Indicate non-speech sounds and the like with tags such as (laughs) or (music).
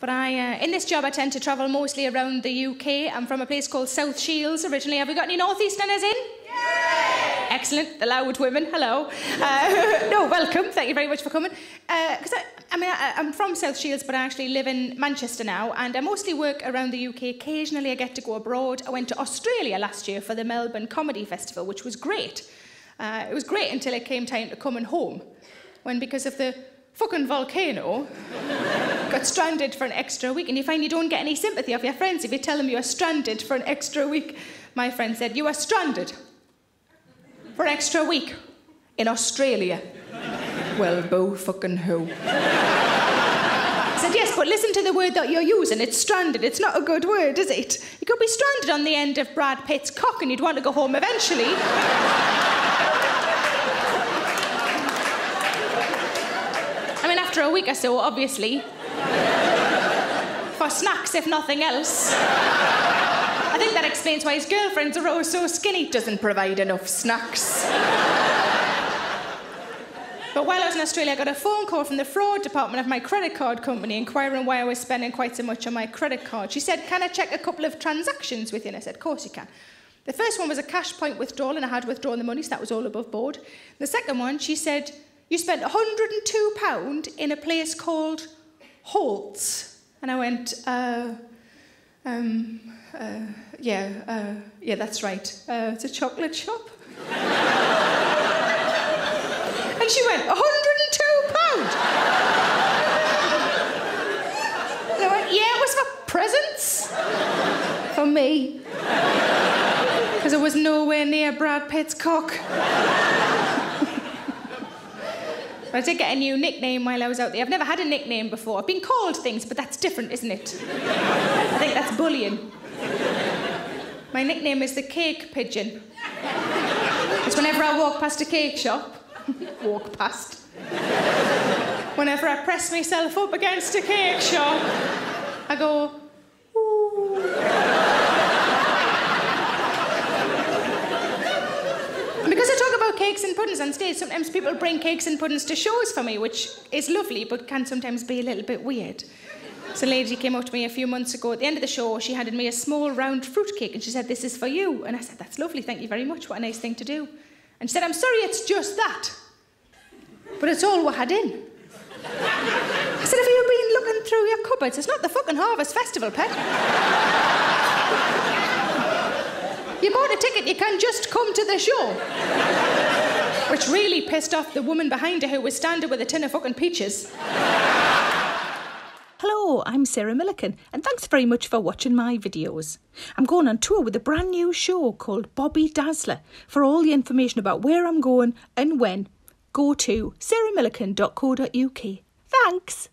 But I, uh, in this job, I tend to travel mostly around the UK. I'm from a place called South Shields originally. Have we got any North Easterners in? Yay! Excellent. The loud women. Hello. Uh, (laughs) no, welcome. Thank you very much for coming. Because uh, I, I mean, I, I'm from South Shields, but I actually live in Manchester now, and I mostly work around the UK. Occasionally, I get to go abroad. I went to Australia last year for the Melbourne Comedy Festival, which was great. Uh, it was great until it came time to coming home, when because of the fucking volcano, got stranded for an extra week, and you find you don't get any sympathy of your friends if you tell them you are stranded for an extra week. My friend said, You are stranded for an extra week in Australia. well, bo fucking who? I said, Yes, but listen to the word that you're using. It's stranded. It's not a good word, is it? You could be stranded on the end of Brad Pitt's cock and you'd want to go home eventually. I mean, after a week or so, obviously. For snacks, if nothing else. I think that explains why his girlfriends are always so skinny. Doesn't provide enough snacks. But while I was in Australia, I got a phone call from the fraud department of my credit card company inquiring why I was spending quite so much on my credit card. She said, Can I check a couple of transactions with you? And I said, Of course you can. The first one was a cash point withdrawal, and I had withdrawn the money, so that was all above board. The second one, she said, you spent £102 in a place called Holt's. And I went, uh, um, uh, yeah, uh, yeah, that's right. Uh, it's a chocolate shop. (laughs) and she went, £102? and I went, yeah, it was for presents. for me. Because it was nowhere near Brad Pitt's cock. But I did get a new nickname while I was out there. I've never had a nickname before. I've been called things, but that's different, isn't it? I think that's bullying. My nickname is the cake pigeon. It's whenever I walk past a cake shop, walk past. Whenever I press myself up against a cake shop, I go, cakes and puddings on stage. Sometimes people bring cakes and puddings to shows for me, which is lovely, but can sometimes be a little bit weird. So a lady came up to me a few months ago at the end of the show. She handed me a small round fruit cake and she said, This is for you. And I said, That's lovely, thank you very much. What a nice thing to do. And she said, I'm sorry, it's just that. But it's all we had in. I said, Have you been looking through your cupboards? It's not the fucking Harvest Festival, pet. You bought a ticket, you can just come to the show. Which really pissed off the woman behind her who was standing with a tin of fucking peaches. Hello, I'm Sarah Millican, and thanks very much for watching my videos. I'm going on tour with a brand new show called Bobby Dazzler. For all the information about where I'm going and when, go to sarahmillican.co.uk. Thanks!